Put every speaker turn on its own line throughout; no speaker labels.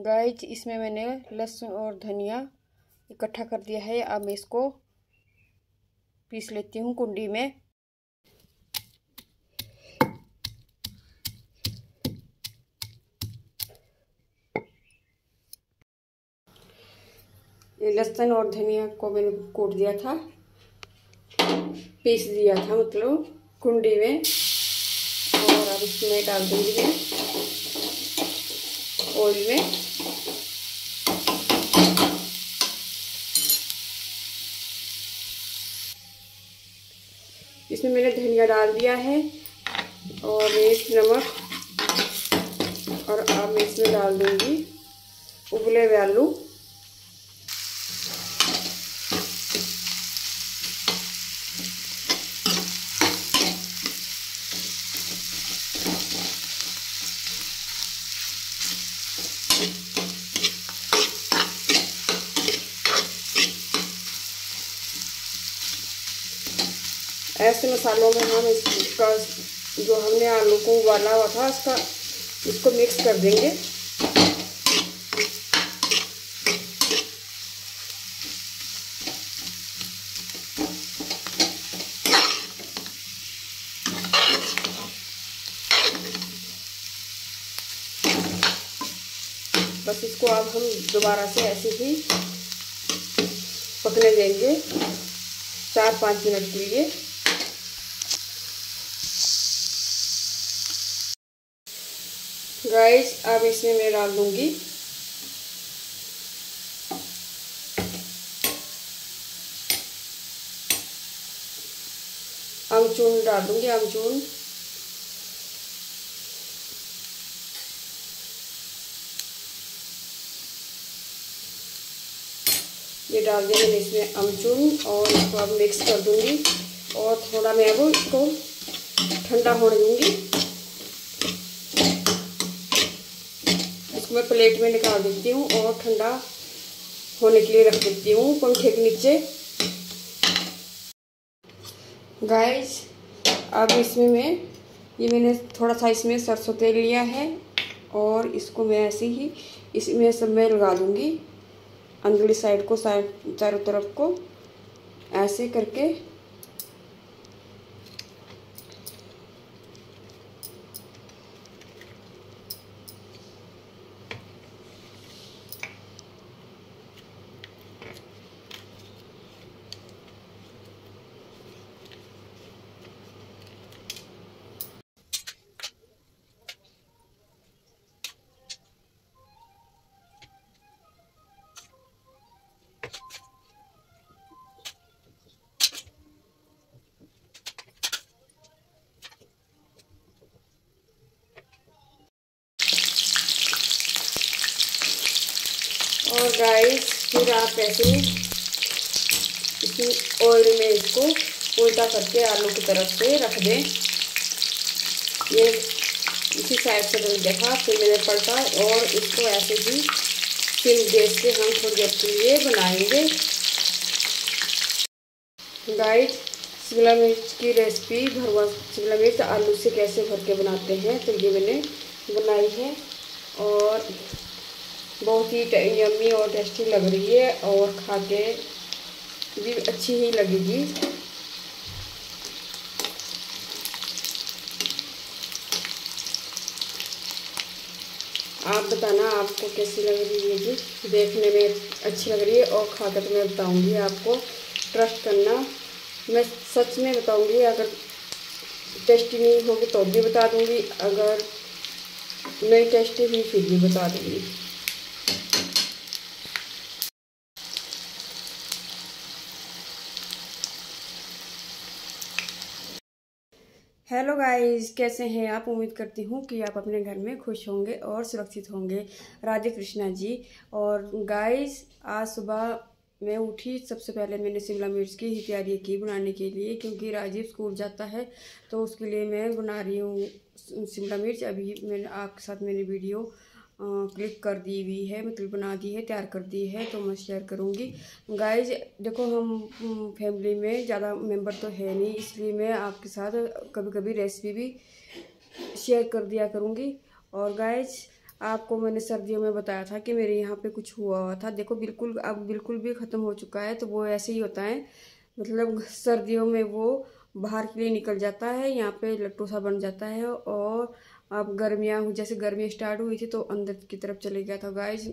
Guys इसमें मैंने लहसुन और धनिया इकट्ठा कर दिया है। अब मैं इसको पीस लेती हूँ कुंडी में। ये लहसुन और धनिया को मैंने कूट दिया था। पीस दिया था मतलब कुंडी में। और अब इसमें डाल दूँगी मैं। ऑयल में। इसमें मैंने धनिया डाल दिया है और मिर्च नमक और अब मैं इसमें डाल दूँगी उबले हुए आलू। ऐसे मसालों में हम इसका जो हमने आलू को उबाला हुआ था इसका इसको मिक्स कर देंगे। बस इसको अब हम दोबारा से ऐसे ही पकने देंगे, चार पाँच मिनट के लिए। गाइस अब इसमें मैं डाल दूँगी। अमचून डाल दूँगी अमचून ये डाल दिया मैंने इसमें अमचून और इसको अब मिक्स कर दूँगी। और थोड़ा मैं अब इसको ठंडा होने दूँगी। इसको मैं प्लेट में निकाल देती हूँ और ठंडा होने के लिए रख देती हूँ पंखे के नीचे। गाइस अब इसमें मैं, ये मैंने थोड़ा सा इसमें सरसों तेल लिया है और इसको मैं ऐसे ही इसमें सब मैं लगा दूँगी। अंदरली साइड को साइड चारों तरफ़ को ऐसे करके और गाइस फिर आप ऐसे इसी ऑयल में इसको उल्टा करके आलू की तरफ़ से रख दें। ये इसी साइड से मैंने देखा, फिर मैंने पलटा और इसको ऐसे ही फिर गैस से हम थोड़ी देर के लिए बनाएँगे। गाइस शिमला मिर्च की रेसिपी भरवा शिमला मिर्च आलू से कैसे भर के बनाते हैं तो ये मैंने बनाई है। और बहुत ही यम्मी और टेस्टी लग रही है और खा के भी अच्छी ही लगेगी। आप बताना आपको कैसी लग रही है जी? देखने में अच्छी लग रही है और खा कर मैं बताऊँगी आपको। ट्रस्ट करना। मैं सच में बताऊँगी, अगर टेस्टी नहीं होगी तो भी बता दूँगी, अगर नहीं टेस्टी हुई फिर भी बता दूँगी। हेलो गाइस कैसे हैं? आप उम्मीद करती हूँ कि आप अपने घर में खुश होंगे और सुरक्षित होंगे। राधे कृष्णा जी, और गाइस आज सुबह मैं उठी सबसे पहले मैंने शिमला मिर्च की ही तैयारी की बनाने के लिए, क्योंकि राजीव स्कूल जाता है तो उसके लिए मैं बना रही हूँ शिमला मिर्च। अभी मैंने, आपके साथ मैंने वीडियो क्लिक कर दी हुई है मतलब बना दी है, तैयार कर दी है तो मैं शेयर करूँगी। गाइज़ देखो हम फैमिली में ज़्यादा मेंबर तो है नहीं, इसलिए मैं आपके साथ कभी कभी रेसिपी भी शेयर कर दिया करूँगी। और गाइज़ आपको मैंने सर्दियों में बताया था कि मेरे यहाँ पे कुछ हुआ हुआ था। देखो बिल्कुल, अब बिल्कुल भी ख़त्म हो चुका है तो वो ऐसे ही होता है। मतलब सर्दियों में वो बाहर के लिए निकल जाता है, यहाँ पे लट्टू सा बन जाता है और अब गर्मियाँ जैसे गर्मी स्टार्ट हुई थी तो अंदर की तरफ़ चले गया था। गाइज़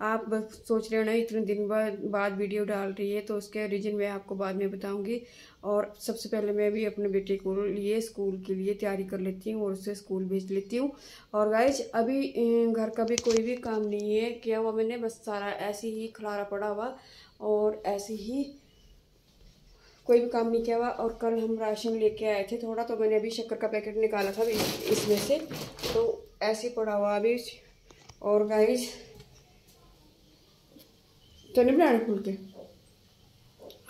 आप बस सोच रहे हो ना, इतने दिन बाद बाद वीडियो डाल रही है तो उसके रीजन मैं आपको बाद में बताऊँगी। और सबसे पहले मैं भी अपने बेटे को लिए स्कूल के लिए तैयारी कर लेती हूँ और उसे स्कूल भेज लेती हूँ। और गाइज़ अभी घर का भी कोई भी काम नहीं है, किया हुआ मैंने, बस सारा ऐसे ही खलारा पड़ा हुआ और ऐसे ही कोई भी काम नहीं किया हुआ और कल हम राशन लेके आए थे थोड़ा तो मैंने अभी शक्कर का पैकेट निकाला था इसमें से। तो ऐसे पड़ा हुआ अभी। और गाइज़ नहीं बनाना फूल के?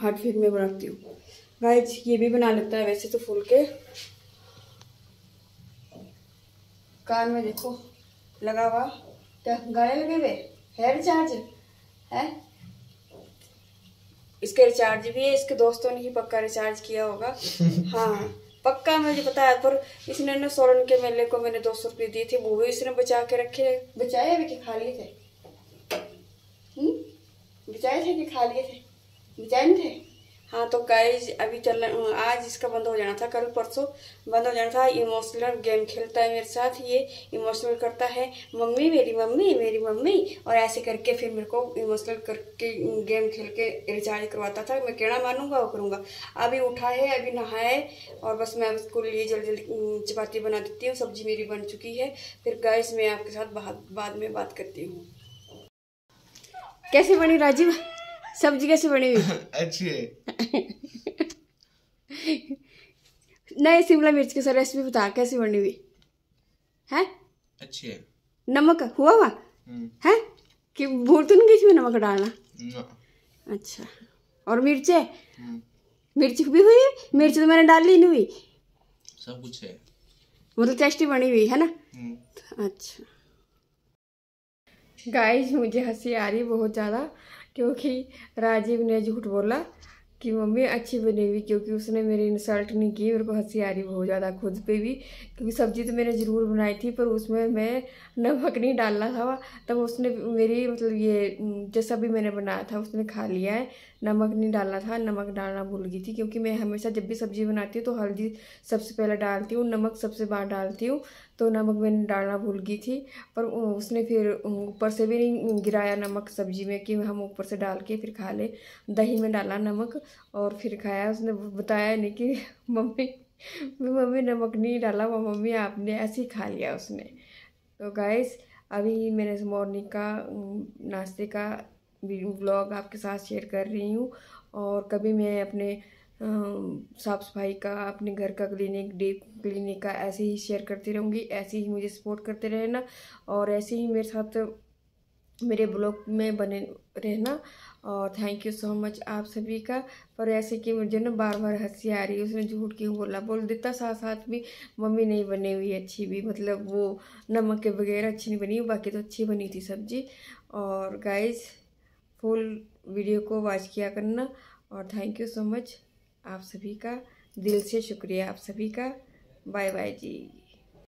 हाथ फिर मैं बनाती हूँ। गाइज़ ये भी बना लेता है वैसे तो फूल के। कान में देखो, लगा हुआ। क्या गाने लगे हुए? हेयर चार्ज है? इसके रिचार्ज भी है इसके दोस्तों ने ही पक्का रिचार्ज किया होगा। हाँ पक्का मुझे पता है पर इसने ना सोलन के मेले को मैंने दो सौ रुपये दिए थे वो भी इसने बचा के रखे बचाए अभी कि खा लिए थे? हम्म? बचाए थे कि खा लिए थे? बचाए नहीं थे? हाँ तो गाइज़ अभी चल आज इसका बंद हो जाना था, कल परसों बंद हो जाना था इमोशनल गेम खेलता है मेरे साथ, ये इमोशनल करता है, मम्मी मेरी मम्मी मेरी, मम्मी। और ऐसे करके फिर मेरे को इमोशनल करके गेम खेल के रिचार्ज करवाता था, मैं कहना मानूँगा, वो करूँगा। अभी उठा है, अभी नहाए और बस मैं उसको लिए जल्दी जल्दी चपाती बना देती हूँ, सब्ज़ी मेरी बन चुकी है। फिर गाइस मैं आपके साथ बाद में बात करती हूँ। कैसे बनी राजीव? सब्ज़ी कैसे बनी हुई?
अच्छी है।
नहीं शिमला मिर्च की सर रेसिपी बता कैसे बनी हुई? है?
अच्छी है।
नमक? हुआ हुआ? हम्म। है? कि भूल तो नहीं इसमें नमक डालना? अच्छा। और मिर्च है? हम्म। मिर्च भी हुई मिर्च तो मैंने डाली नहीं हुई।
सब कुछ है।
मतलब टेस्टी बनी हुई है ना? हम्म। अच्छा। गाइस मुझे हँसी आ रही बहुत ज़्यादा। क्योंकि राजीव ने झूठ बोला कि मम्मी अच्छी बनी हुई क्योंकि उसने मेरी इंसल्ट नहीं की, मेरे को हँसी आ रही बहुत ज़्यादा खुद पे भी, क्योंकि सब्ज़ी तो मैंने ज़रूर बनाई थी, पर उसमें मैं नमक नहीं डालना था। तब उसने मेरी मतलब ये, जैसा भी मैंने बनाया था, उसने खा लिया है। नमक नहीं डालना था, नमक डालना भूल गई थी, क्योंकि मैं हमेशा जब भी सब्ज़ी बनाती हूँ तो हल्दी सबसे पहले डालती हूँ, नमक सबसे बाद डालती हूँ। तो नमक मैंने डालना भूल गई थी, पर उसने फिर ऊपर से भी नहीं गिराया नमक सब्ज़ी में कि हम ऊपर से डाल के फिर खा ले। दही में डाला नमक और फिर खाया। उसने बताया नहीं कि मम्मी मम्मी नमक नहीं डाला, वो मम्मी आपने ऐसे ही खा लिया उसने। तो गाइस अभी मैंने मॉर्निंग का नाश्ते का ब्लॉग आपके साथ शेयर कर रही हूँ और कभी मैं अपने साफ़ सफ़ाई का, अपने घर का क्लिनिक डीप क्लिनिक का ऐसे ही शेयर करती रहूँगी, ऐसे ही मुझे सपोर्ट करते रहना और ऐसे ही मेरे साथ मेरे ब्लॉग में बने रहना और थैंक यू सो मच आप सभी का। पर ऐसे कि मुझे ना बार बार हँसी आ रही है, उसने झूठ क्यों बोला? बोल देता साथ साथ भी मम्मी नहीं बनी हुई अच्छी भी मतलब वो नमक के बगैर अच्छी नहीं बनी बाकी तो अच्छी बनी थी सब्ज़ी। और गाइस फुल वीडियो को वॉच किया करना और थैंक यू सो मच आप सभी का दिल से शुक्रिया। आप सभी का बाय बाय जी।